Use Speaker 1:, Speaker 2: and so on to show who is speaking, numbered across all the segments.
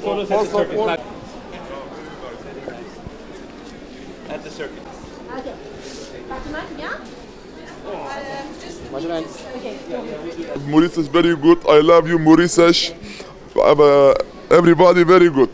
Speaker 1: Photos at the circus. not- At the circus.
Speaker 2: Ok. Fatima, tu Ok.
Speaker 3: Maurice is very good. I love you, Maurice. Uh, everybody very good.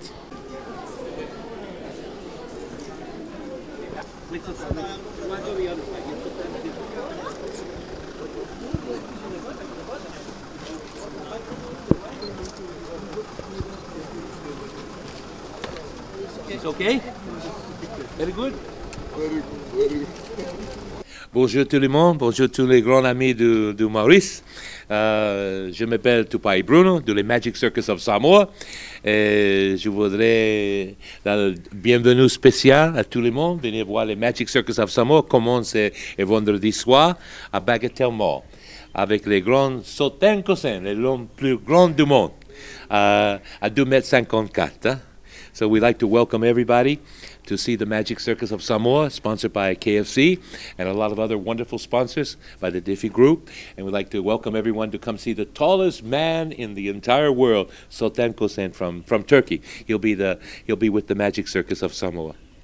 Speaker 1: It's okay? Very good?
Speaker 3: Very good, very good.
Speaker 1: Bonjour tout le monde, bonjour tous les grands amis de, de Maurice. Euh, je m'appelle Tupai Bruno de les Magic Circus of Samoa. Et je voudrais le bienvenue spécial à tout le monde, venir voir les Magic Circus of Samoa commence et vendredi soir à Bagatelle Mall avec les grands Soten Kosen, les plus grand du monde, euh, à 2,54 m. Hein? So we'd like to welcome everybody to see the Magic Circus of Samoa, sponsored by KFC and a lot of other wonderful sponsors by the Diffie Group. And we'd like to welcome everyone to come see the tallest man in the entire world, Sultan Kosen from, from Turkey. He'll be, the, he'll be with the Magic Circus of Samoa.